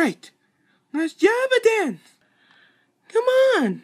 Great. Nice job, again. Come on.